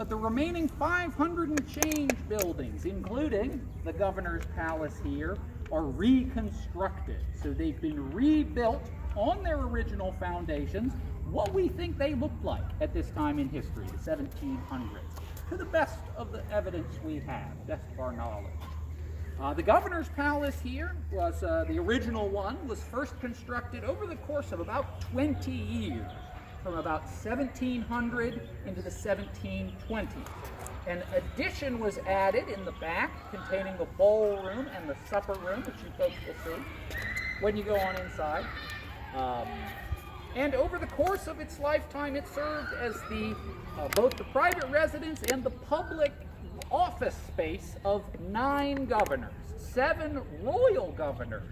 But the remaining 500 and change buildings, including the governor's palace here, are reconstructed. So they've been rebuilt on their original foundations, what we think they looked like at this time in history, the 1700s, to the best of the evidence we have, best of our knowledge. Uh, the governor's palace here was uh, the original one, was first constructed over the course of about 20 years, from about 1700 into the 1720s. An addition was added in the back containing the ballroom and the supper room, which you folks will see when you go on inside. Um, and over the course of its lifetime, it served as the uh, both the private residence and the public office space of nine governors, seven royal governors.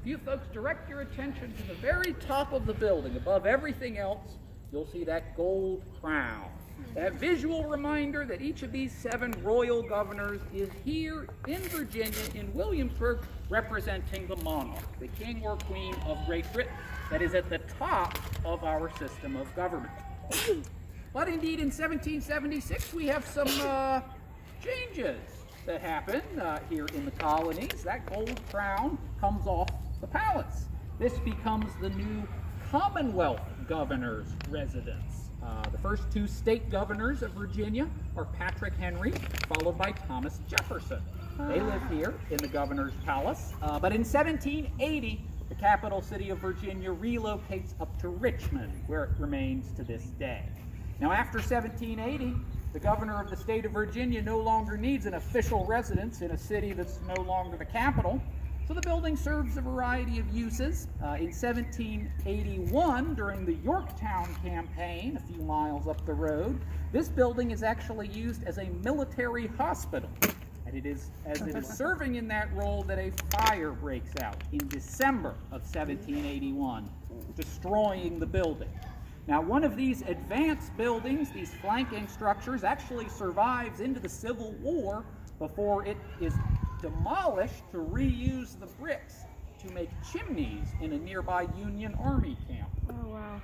If you folks direct your attention to the very top of the building, above everything else, you'll see that gold crown. That visual reminder that each of these seven royal governors is here in Virginia, in Williamsburg, representing the monarch, the king or queen of Great Britain, that is at the top of our system of government. But indeed, in 1776, we have some uh, changes that happen uh, here in the colonies. That gold crown comes off the palace. This becomes the new Commonwealth governor's residence. Uh, the first two state governors of Virginia are Patrick Henry, followed by Thomas Jefferson. They live here in the governor's palace. Uh, but in 1780, the capital city of Virginia relocates up to Richmond, where it remains to this day. Now, after 1780, the governor of the state of Virginia no longer needs an official residence in a city that's no longer the capital. So the building serves a variety of uses. Uh, in 1781, during the Yorktown campaign, a few miles up the road, this building is actually used as a military hospital. And it is as it is serving in that role that a fire breaks out in December of 1781, destroying the building. Now, one of these advanced buildings, these flanking structures, actually survives into the Civil War before it is demolished to reuse the bricks to make chimneys in a nearby Union Army camp. Oh, wow.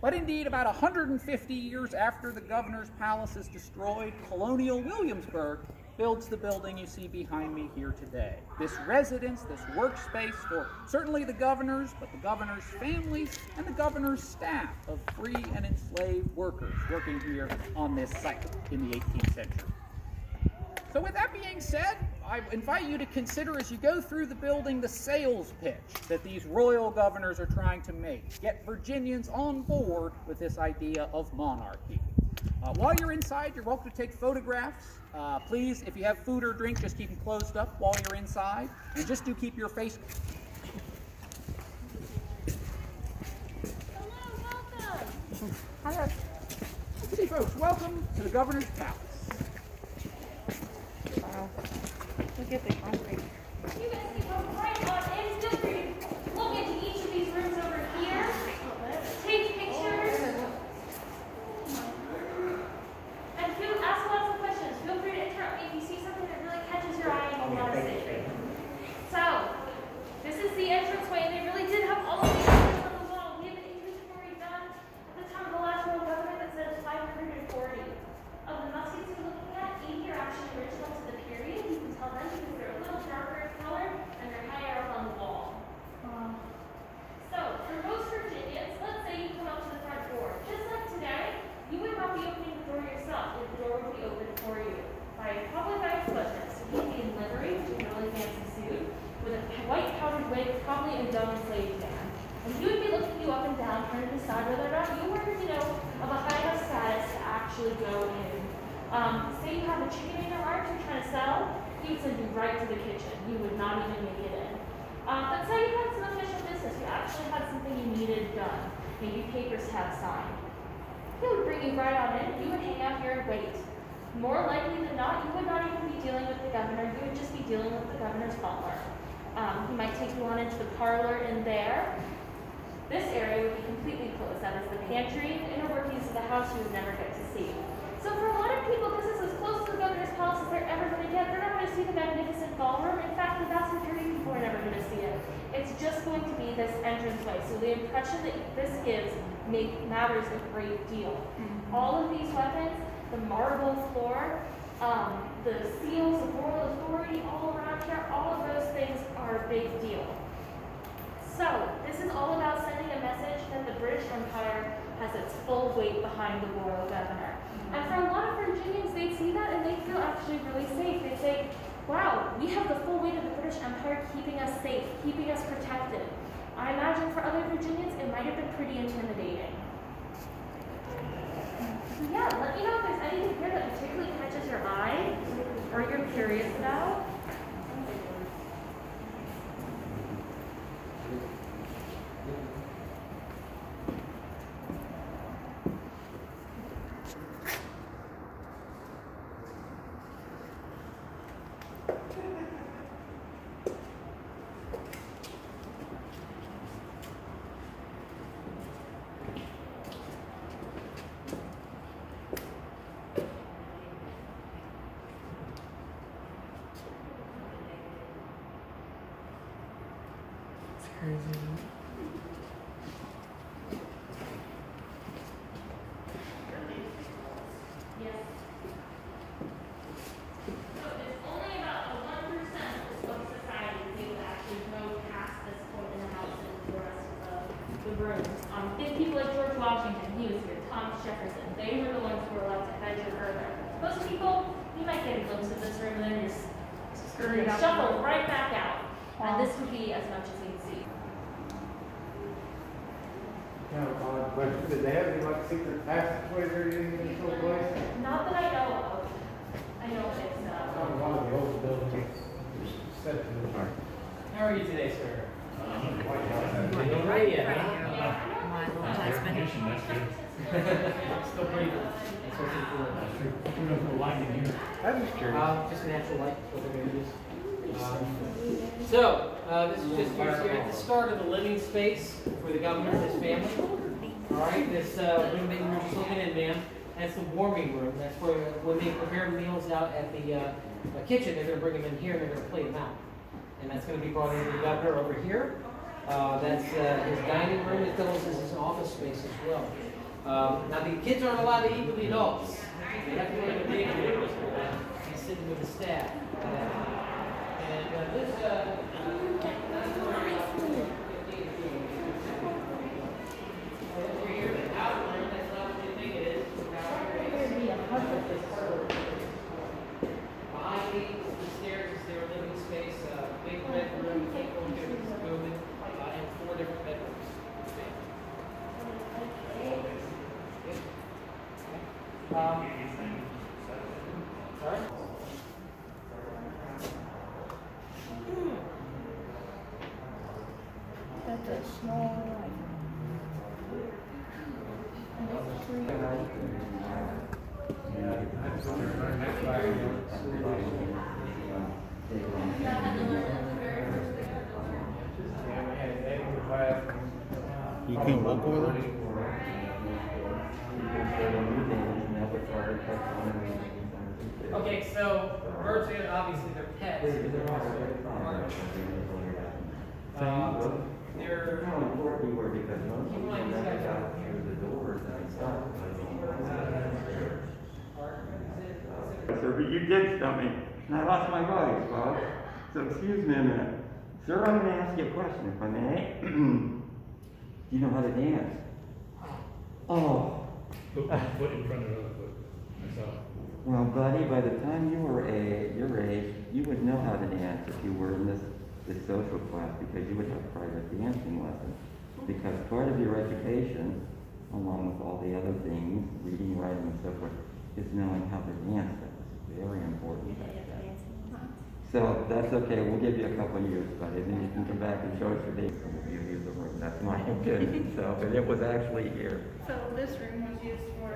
But indeed, about 150 years after the governor's palace is destroyed, colonial Williamsburg builds the building you see behind me here today. This residence, this workspace for certainly the governors, but the governor's families and the governor's staff of free and enslaved workers working here on this site in the 18th century. So with that being said, I invite you to consider as you go through the building the sales pitch that these royal governors are trying to make. Get Virginians on board with this idea of monarchy. Uh, while you're inside, you're welcome to take photographs. Uh, please, if you have food or drink, just keep them closed up while you're inside. And just do keep your face... Hello, welcome. Hello. Okay, folks, welcome to the Governor's Palace. Wow. At the concrete. You guys can come right on in. Feel free to look into each of these rooms over here. Take pictures. And feel, ask lots of questions. Feel free to interrupt me if you see something that really catches your eye and you want to say. So, this is the entranceway, and they really did have all of the answers on the wall. We have an inventory done at the time of the last royal government that says 540. Of the muskets you're looking at, 80 are actually original to the period. You can tell them because they're a little darker in color and they're higher up on the wall. So, for most Virginians, let's say you come up to the front door. Just like today, you would not be opening the door yourself. The door would be opened for you. By probably by a footman. So he'd be in livery, a really fancy suit, with a white powdered wig, probably a dumb slave band. And he would be looking you up and down, trying to decide whether or not you were, you know, of a high enough status to actually go in. Um, say you have a chicken in your arms you're trying to sell, he would send you right to the kitchen. You would not even make it in. Um, but say you had some official business, you actually had something you needed done, maybe papers to have signed. He would bring you right on in, you would hang out here and wait. More likely than not, you would not even be dealing with the governor, you would just be dealing with the governor's butler. Um, he might take you on into the parlor in there. This area would be completely closed. That is the pantry, the inner workings of the house you would never get to see. So for a lot of people, this is as close to the governor's palace as they're ever going to get. They're not going to see the magnificent ballroom. In fact, the vast majority of people are never going to see it. It's just going to be this entranceway. So the impression that this gives make, matters a great deal. All of these weapons, the marble floor, um, the seals of royal authority all around here, all of those things are a big deal. So, this is all about sending a message that the British Empire has its full weight behind the royal governor. And for a lot of Virginians, they see that and they feel actually really safe. They say, wow, we have the full weight of the British Empire keeping us safe, keeping us protected. I imagine for other Virginians, it might have been pretty intimidating. So yeah, let me know if there's anything here that particularly catches your eye or you're curious about. Yes. So it's only about a one percent of society is able to actually go past this point in the house and the rest of the, the rooms. Um, think people like George Washington, he was here, Thomas Jefferson, they were the ones who were allowed to venture further. Most people, you might get a glimpse of this room and then just Scurry out. shuffle right back out. And this would be as much as you can see. Kind of odd question, did they have any like secret passageways or anything in this whole place? Not that I know of. I don't think so. Not a lot of the old buildings, set to the park. How are you today, sir? White House. Doing My little husband. Still pretty good. That's what's important. I'm just curious. Um, just natural light, what they're gonna use. Um, So, uh, this is just, you're here at the start of the living space for the governor and his family. All right, this, uh, room that you were just looking in, ma'am, that's the warming room. That's where, when they prepare meals out at the, uh, uh, kitchen, they're gonna bring them in here and they're gonna plate them out. And that's gonna be brought into the governor over here. Uh, that's, uh, his dining room, it doubles as his office space as well. Um, now, the kids aren't allowed to eat with the adults. They have to go to the big room. He's sitting with the staff. Uh, And, uh, this, uh, that's over here, the outer that's not what you think it is. Behind me, the stairs is their living space, uh, big bedroom, equal to this building, uh, and four different bedrooms. Um, sorry? That's a small, like. And it's three. Yeah, we had editing classes. You can't walk over there? Okay, so birds are obviously they're pets, but they're also part of Um, they're people like these guys out here. Sir, but you did stop me, and I lost my voice, Bob. So excuse me a minute. Sir, I'm gonna ask you a question, if I may. Do you know how to dance? Oh, Put one foot in front of the other foot. That's all. well, buddy, by the time you were a, your age, you would know how to dance if you were in this, this social class, because you would have private dancing lessons. Because part of your education, along with all the other things, reading, writing, and so forth, is knowing how to dance. That was very important back then. So that's okay, we'll give you a couple of years, buddy, then you can come back and show us your dance from the beauty of the room. That's my opinion, so, but it was actually here. So this room was used for,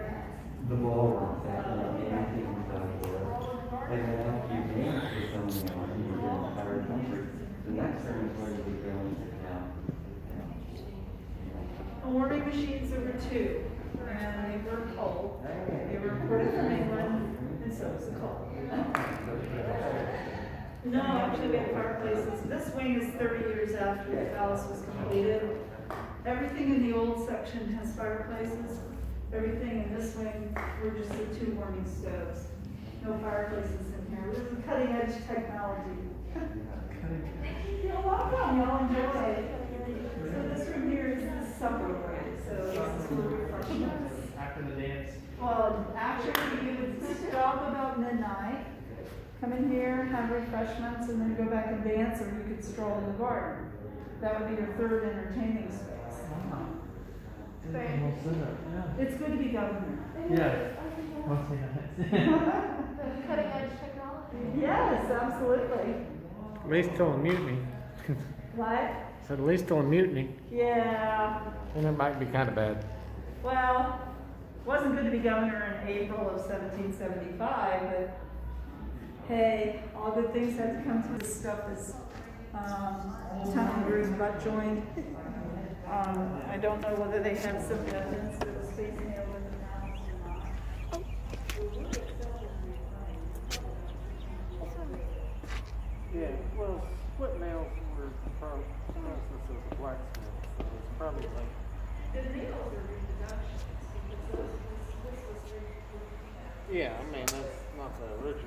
The ballroom, that, and dancing and so forth. And then after you dance for so many hours, you get entire country. The next room is where you would go into town. The warming two, and they were cold. They were imported from England, and so was the coal. No, actually, we had fireplaces. This wing is thirty years after the palace was completed. Everything in the old section has fireplaces. Everything in this wing were just the two warming stoves. No fireplaces in here. This is cutting edge technology. You're welcome, y'all enjoy it. So this room here is the supper room, so this is for refreshments. After the dance. Well, actually, you would stop about midnight, come in here, have refreshments, and then go back and dance, or you could stroll in the garden. That would be your third entertaining space. It's good to be governor. Yeah. Cutting edge technology. Yes, absolutely. At least till a mutiny. What? Said at least till a mutiny. Yeah, And it might be kind of bad. well, wasn't good to be governor in April of seventeen seventy-five, but hey, all good things had to come to this stuff is, um, town group got joined. Um, I don't know whether they have some evidence that was facing over the house or not. Yeah, well, split nails were from process of the blacksmith, so it's probably like. The nails are reproductions, Yeah, I mean, that's not the original.